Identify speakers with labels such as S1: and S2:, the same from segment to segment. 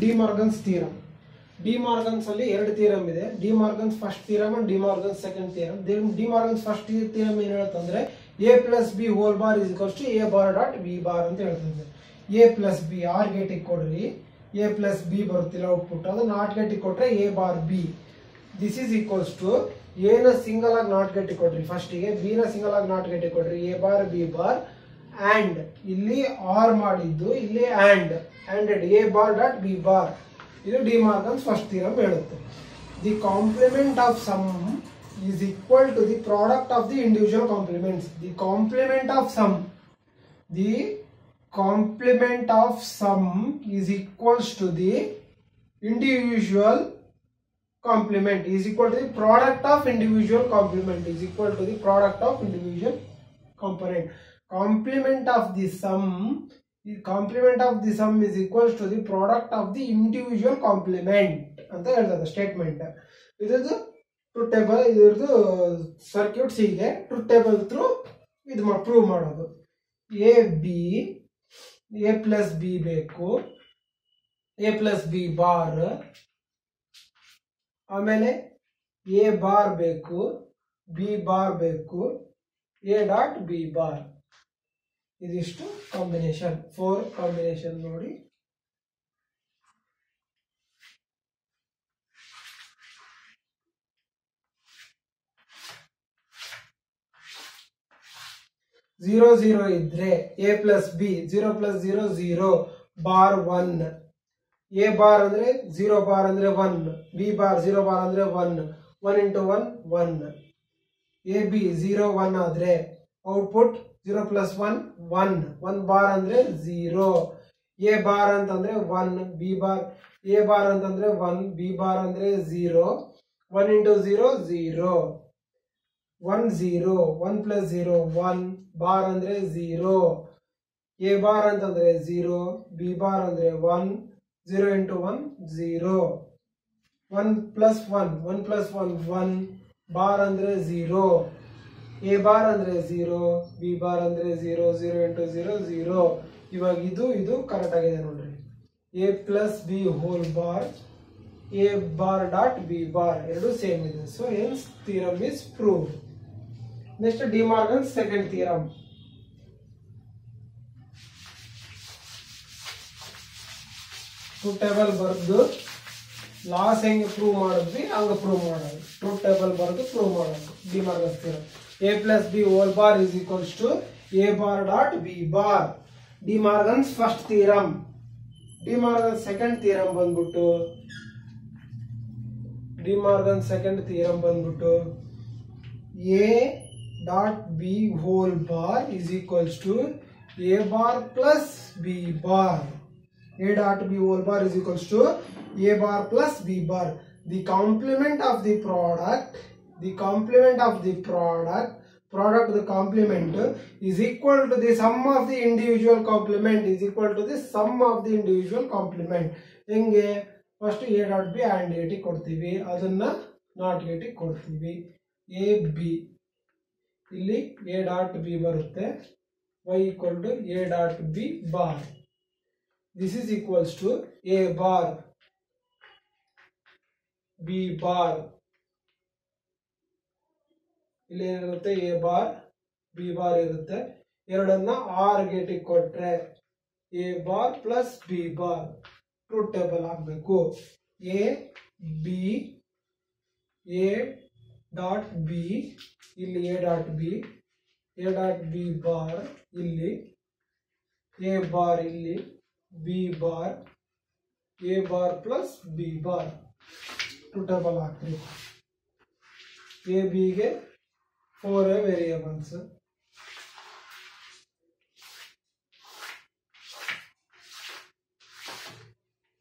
S1: De Morgan's theorem De Morgan's ಅಲ್ಲಿ ಎರಡು theorem ಇದೆ De Morgan's first theorem and De Morgan's second theorem De Morgan's first theorem ಏನು ಹೇಳುತ್ತಂದ್ರೆ A plus B whole bar is equals to A bar dot B bar ಅಂತ ಹೇಳ್ತದೆ A plus B or ಗೇಟಿಗೆ ಕೊಡ್ರಿ A plus B ಬರುತ್ತಿಲ್ಲ output ಅದು not ಗೇಟಿಗೆ ಕೊಟ್ರೆ A bar B this is equals to ಎನ ಸಿಂಗಲ್ ಆಗಿ ನಾಟ್ ಗೇಟಿಗೆ ಕೊಡ್ರಿ ಫಸ್ಟಿಗೆ ನ ಸಿಂಗಲ್ ಆಗಿ ನಾಟ್ ಗೇಟಿಗೆ ಕೊಡ್ರಿ A bar B bar and ಇಲ್ಲಿ ಆರ್ ಮಾಡಿದ್ದು ಇಲ್ಲಿ and anded A bar dot B bar ಇದು ಡಿ ಮಾರ್ಗನ್ಸ್ ಫಸ್ಟ್ ಇರೋ ಹೇಳುತ್ತೆ the complement of sum is equal to the product of the individual complements the complement of sum the complement of sum is equals to the individual complement is equal to the product of individual complement is equal to the product of individual component complement of the sum complement of the sum is equals to the product of the individual complement ಅಂತ ಹೇಳ್ತದೆ statement ಇದ್ರದ್ದು truth table ಇದ್ರದ್ದು circuits ಹೀಗೆ truth table through ಇದು prove ಮಾಡೋದು A B A plus B ಬೇಕು A plus B bar ಆಮೇಲೆ A bar ಬೇಕು ಬಿ ಬಾರ್ ಬೇಕು ಎ ಡಾಟ್ ಬಿ ಬಾರ್ ಇದಿಷ್ಟು ಕಾಂಬಿನೇಷನ್ ಫೋರ್ ಕಾಂಬಿನೇಷನ್ ನೋಡಿ ಝೀರೋ ಝೀರೋ ಇದ್ರೆ A plus B zero plus zero zero bar one A bar ಅಂದ್ರೆ zero bar ಅಂದ್ರೆ one B bar zero bar ಅಂದ್ರೆ one one into one one A B zero one ಆದ್ರೆ output zero plus one one one bar ಅಂದರೆ zero A bar ಅಂತಂದರೆ one B bar A bar ಅಂತಂದರೆ one B bar ಅಂದರೆ zero one into zero zero one zero one plus zero one bar ಅಂದರೆ zero A bar ಅಂತಂದರೆ zero B bar ಅಂದರೆ one zero into one zero one plus one one plus one one bar ಅಂದರೆ zero A bar ಅಂದ್ರೆ zero B bar ಅಂದ್ರೆ zero zero into zero zero ಇವಾಗ ಇದು ಇದು correct ಆಗಿದೆ ನೋಡ್ರಿ A plus B whole bar A bar dot B bar ಎರಡು same ಇದೆ so hence theorem is prove next De Morgan second theorem true table ಬರೆದು loss ಹೆಂಗೆ ಪ್ರೂವ್ ಮಾಡಿದ್ವಿ ಹಂಗೆ ಪ್ರೂವ್ ಮಾಡೋದು ಟ್ರೂ ಟೇಬಲ್ ಬರೆದು ಪ್ರೂವ್ ಮಾಡೋದು De Morgan theorem a plus b whole bar is equals to a bar dot b bar. De Morgan's first theorem. De Morgan's second theorem ಬಂದ್ಬಿಟ್ಟು De Morgan's second theorem ಬಂದ್ಬಿಟ್ಟು a dot b whole bar is equals to a bar plus b bar. a dot b whole bar is equals to a bar plus b bar. The complement of the product the complement of the product product the complement is equal to the sum of the individual complement is equal to the sum of the individual complement inge first a dot b and a ಟಿ ಕೊಡ್ತೀವಿ adanna not a ಟಿ ಕೊಡ್ತೀವಿ a b illi a dot b barutte y equal to a dot b bar this is equals to a bar b bar ಇಲ್ಲಿ ಇರುತ್ತೆ a bar b bar ಇರುತ್ತೆ ಎರಡನ್ನ OR gate ಇಟ್ಕೊಂಡ್ರೆ a bar + b bar true table ಆಗಬೇಕು a b a. b ಇಲ್ಲಿ a. b a. b bar ಇಲ್ಲಿ a bar ಇಲ್ಲಿ b bar a bar + b bar true table ಆಗಬೇಕು a b ಗೆ for a variables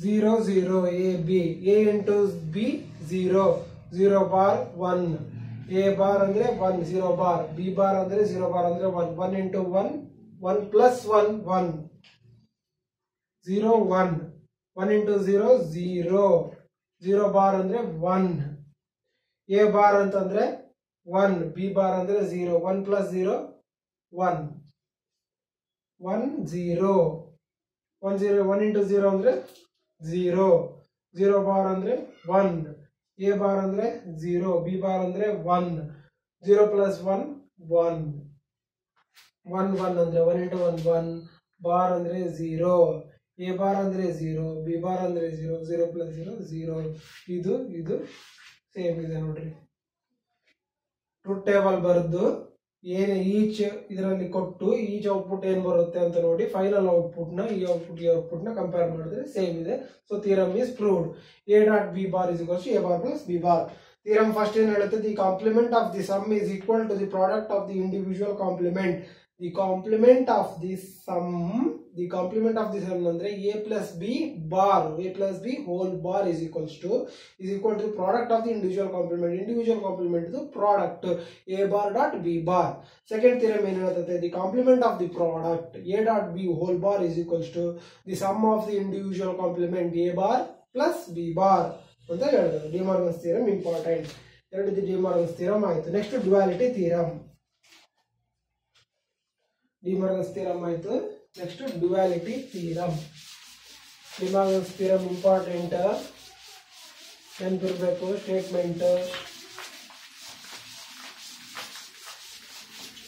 S1: zero zero a b a into b zero zero bar one a bar ಅಂದ್ರೆ one zero bar B bar ಅಂದ್ರೆ zero bar ಅಂದ್ರೆ one one into one one plus one one zero one one into zero zero zero bar ಅಂದ್ರೆ one A bar ಅಂತಂದ್ರೆ one B bar ಅಂದರೆ zero one plus zero one one zero one zero one into zero ಅಂದರೆ zero zero bar ಅಂದರೆ one A bar ಅಂದರೆ zero B bar ಅಂದರೆ one zero plus one one one one ಅಂದರೆ one into one one bar ಅಂದರೆ zero A bar ಅಂದರೆ zero B bar ಅಂದರೆ zero zero plus zero zero ಇದು ಇದು same ಇದೆ ನೋಡಿರಿ ಟು ಟೇಬಲ್ ಬರೆದು ಏನು ಈಚ್ ಇದರಲ್ಲಿ ಕೊಟ್ಟು ಈಚ್ ಔಟ್ಪುಟ್ ಏನು ಬರುತ್ತೆ ಅಂತ ನೋಡಿ ಫೈನಲ್ ಔಟ್ಪುಟ್ನ ಈ ಔಟ್ಪುಟ್ ಈ ಔಟ್ಪುಟ್ನ ಕಂಪೇರ್ ಮಾಡಿದ್ರೆ ಸೇಮ್ ಇದೆ so theorem is proved A dot B bar is equals A bar plus B bar theorem first ಏನು ಹೇಳುತ್ತೆ the complement of the sum is equal to the product of the individual complement the complement of the sum the complement of the sum ಅಂದ್ರೆ A plus B bar A plus B whole bar is to is equal to product of the individual complement individual complement the product A bar dot B bar second theorem ಏನು ಹೇಳ್ತೈತೆ the complement of the product A dot B whole bar is to the sum of the individual complement A bar plus B bar ಅಂತ ಹೇಳಿದ್ರು De Morgan's theorem important ಎರಡು the De Morgan's theorem ಆಯಿತು next duality theorem De Morgan's theorem ಆಯಿತು next duality theorem De Morgan's theorem important ಅಂತ ತೆಂದಿರಬೇಕು statement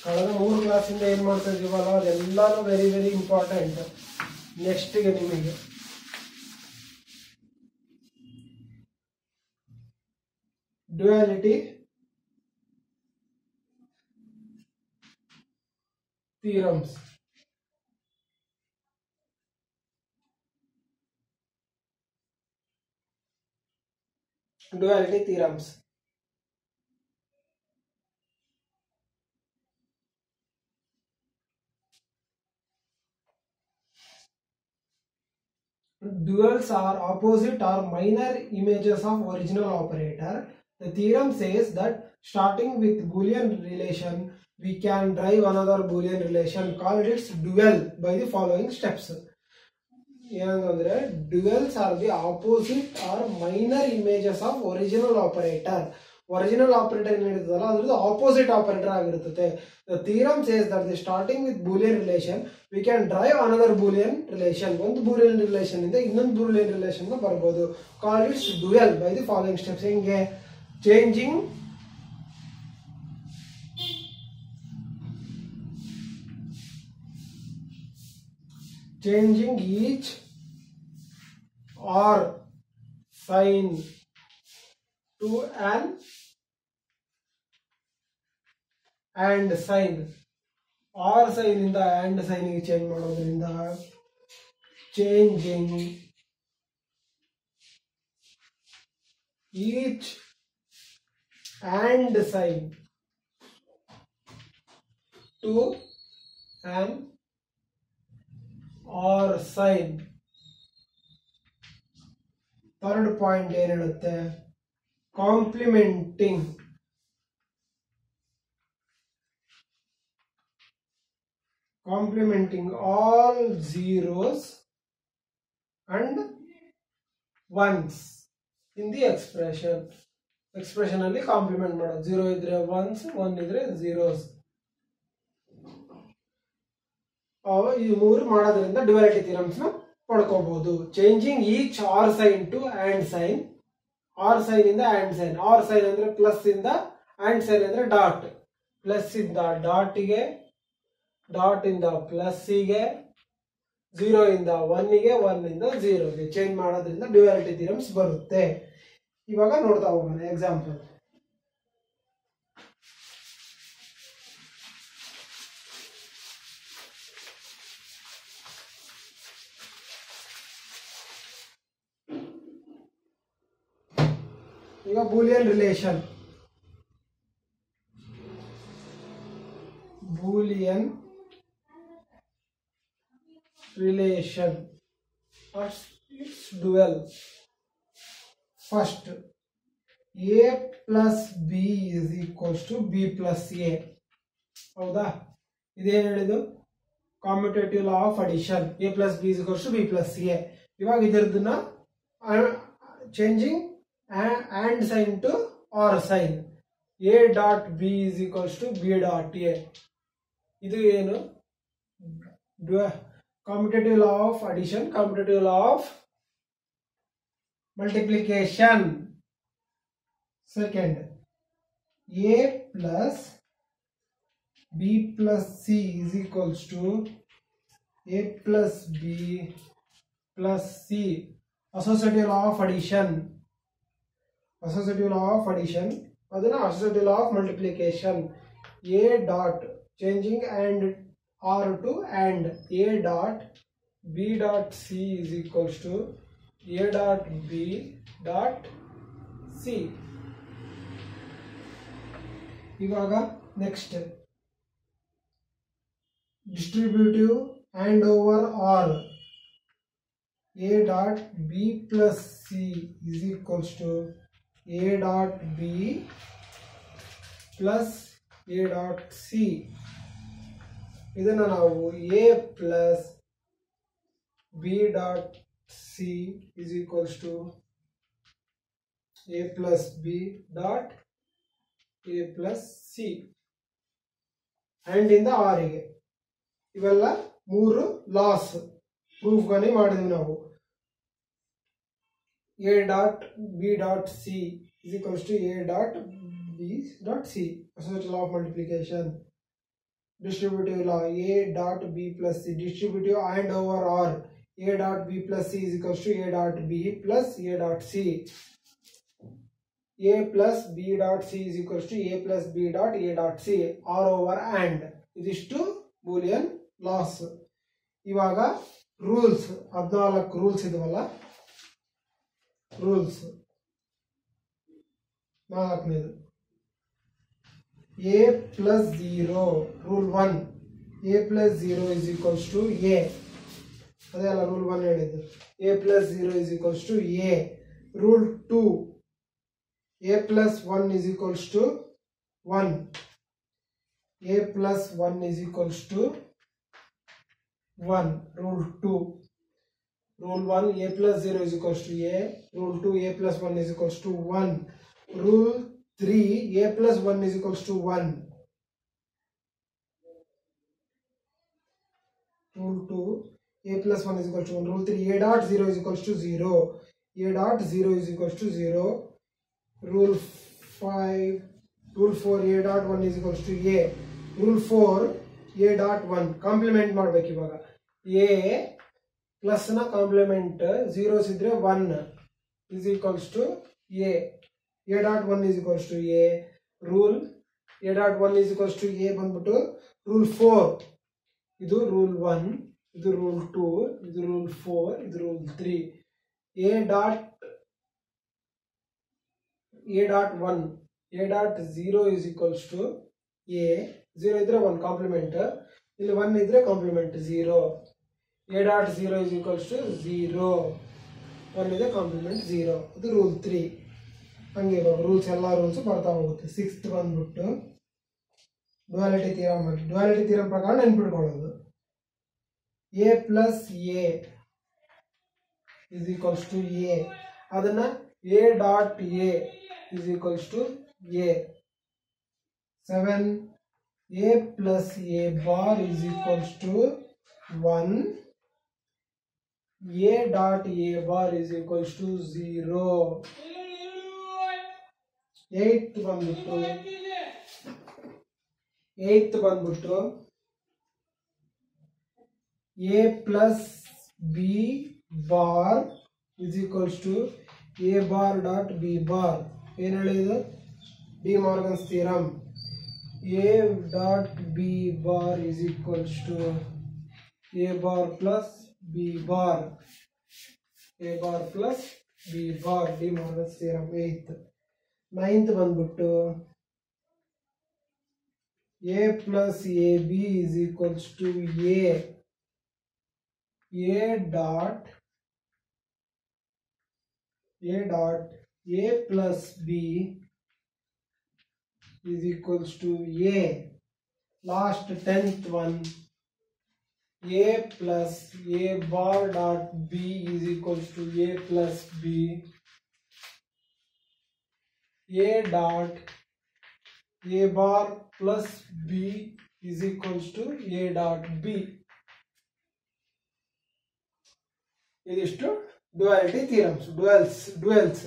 S1: ಕರೆ ಮೂರು class ಇಂದ ಏನು ಮಾಡ್ತಿದೀವಲ್ಲ ಅದೆಲ್ಲಾ ವೆರಿ ವೆರಿ ಇಂಪಾರ್ಟೆಂಟ್ ನೆಕ್ಸ್ಟ್ ಗೆ ನಿಮಗೆ duality theorems duality theorems. Duals are opposite or minor images of original operator. The theorem says that starting with Boolean relation, we can derive another Boolean relation called its dual by the following steps. ಏನಂದ್ರೆ duals are the opposite or mirror images of original operator original operator ಏನಿರ್ತದಲ್ಲ ಅದ್ರದ್ದು opposite operator ಆಗಿರ್ತದೆ the theorem says that the starting with Boolean relation we can drive another Boolean relation ಒಂದು Boolean relation ಇಂದ ಇನ್ನೊಂದು Boolean relation ಬರ್ಬೋದು call its dual by the following steps ಹೆಂಗೆ changing changing each or sin 2n and sin or sin in the and sin change model in the changing each and sign to n or sign third point ಏನಿರುತ್ತೆ ಹೇಳುತ್ತೆ complementing complementing all zeros and ones in the expression expression ಅಲ್ಲಿ complement ಮಾಡೋದು zero ಇದ್ರೆ ones one ಇದ್ರೆ zeros ಈ ಮೂರು ಮಾಡೋದ್ರಿಂದ divide ಥಿರಮ್ಸ್ನ ಪಡ್ಕೋಬಹುದು changing each or sign to and sign or sign ಇಂದ ಆ್ಯಂಡ್ ಸೈನ್ ಆರ್ ಸೈನ್ ಅಂದ್ರೆ ಪ್ಲಸ್ ಇಂದ ಆ್ಯಂಡ್ ಸೈನ್ ಅಂದ್ರೆ ಡಾಟ್ ಪ್ಲಸ್ ಇಂದ ಗೆ ಡಾಟ್ ಇಂದ ಪ್ಲಸ್ ಗೆ ಝೀರೋ ಇಂದ ಗೆ ಒನ್ ಇಂದ ಝೀರೋಗೆ ಚೇಂಜ್ ಮಾಡೋದ್ರಿಂದ ಡ್ಯುಯಾಲಿಟಿ ಥಿರಮ್ಸ್ ಬರುತ್ತೆ ಇವಾಗ ನೋಡ್ತಾ ಹೋಗೋಣ ಎಕ್ಸಾಂಪಲ್ ಈಗ Boolean relation Boolean relation its dual first A plus B is equals to B plus A ಹೌದಾ ಇದೇನು ಹೇಳಿದು competitive law of addition A plus B is equals to B plus A ಇವಾಗ ಇದರದನ್ನ changing and sign to or sign a dot b is equals to b dot a ಇದು ಏನು competitive law of addition competitive law of multiplication second A plus B plus C is equals to A plus B plus C associative law of addition associative law of addition पता associative law of multiplication A dot changing and or to and A dot B dot C is equals to A dot B dot C इवग next distributive and over or A dot B plus C is equals to a.b + a.c ಇದನ್ನ ನಾವು a + b.c = a + b. a + c ಅಂದಿನ ಆರಿಗೆ ಇವೆಲ್ಲ ಮೂರು loss proof ಗಾನೇ ಮಾಡಿದ್ವಿ ನಾವು A dot B dot C is equals to A dot B dot C associative law of multiplication distributive law A dot B plus C distributive and over or A dot B plus C is equals to A dot B plus A dot C A plus B dot C is equals to A plus B dot A dot C or over and इधिष्टु Boolean laws इवागा rules अब्दालक rules इधर वाला rules నా హక్ మీద A plus zero rule one A plus zero is equals to A ಅದೇ ಅಲ್ಲ rule one ಹೇಳಿದ್ದು A plus zero is equals to A rule two A plus one is equals to one A plus one is equals to one rule two rule one A plus zero is equal to A rule two A plus one is equal to one rule three A plus one is equal to one rule two A plus one is equal to one rule three A dot zero is equal to zero A dot zero is equal to zero rule five rule four A dot one is equal to A rule four A dot one complement ಮಾಡ್ಬೇಕು ಇವಾಗ A plus न complement zero one is equal to eight one is equal to A rule A dot one is equal to A बंद rule four इतना rule one rule two rule four rule three A dot A dot one A dot zero is equal to A zero one complement इले one complement zero a dot 0 is equals to 0 ಒಂದಿದೆ compliment 0 ಇದು rule 3 ಹಂಗೆ rules ಎಲ್ಲ rules ಬರ್ತಾ ಹೋಗುತ್ತೆ sixth ಬಂದ್ಬಿಟ್ಟು duality theorem ಅಂತ duality theorem ಪ್ರಕಾರ ನೆನ್ಪಿಟ್ಕೊಳ್ಳೋದು A plus A is equals to A ಅದನ್ನು A dot A is equals to A seven A plus A bar is equals to one A dot A bar is equal to zero eighth ಬಂದ್ಬಿಟ್ಟು eighth ಬಂದ್ಬಿಟ್ಟು A plus B bar is equals to A bar dot B bar ಏನು ಹೇಳಿದ್ರು De Morgan's theorem A dot B bar is equals to A bar plus B bar A bar plus B bar De Morgan's theorem eighth ninth ಬಂದ್ಬಿಟ್ಟು A plus A B is equals to A A dot A dot A plus B is equals to a last tenth one a + a bar. b = a + b a. a bar + b = a. b ಇದಿಷ್ಟು duality theorems ಡುವೆಲ್ಸ್ ಡುವೆಲ್ಸ್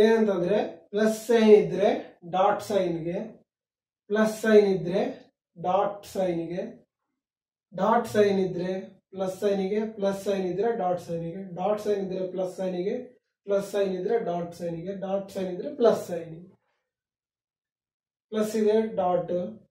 S1: ಏ ಅಂತಂದ್ರೆ + ಐ ಇದ್ದರೆ dot sign ಗೆ + ಐ ಇದ್ದರೆ dot sign ಗೆ dot sign ಇದ್ರೆ ಪ್ಲಸ್ ಸೈನಿಗೆ ಪ್ಲಸ್ ಸೈನ್ ಇದ್ರೆ ಡಾಟ್ ಸೈನಿಗೆ ಡಾಟ್ ಸೈನ್ ಇದ್ರೆ ಪ್ಲಸ್ ಸೈನಿಗೆ ಪ್ಲಸ್ ಸೈನ್ ಇದ್ರೆ ಡಾಟ್ ಸೈನಿಗೆ ಡಾಟ್ ಸೈನ್ ಇದ್ರೆ ಪ್ಲಸ್ ಸೈನಿಗೆ ಪ್ಲಸ್ ಇದೆ ಡಾಟ್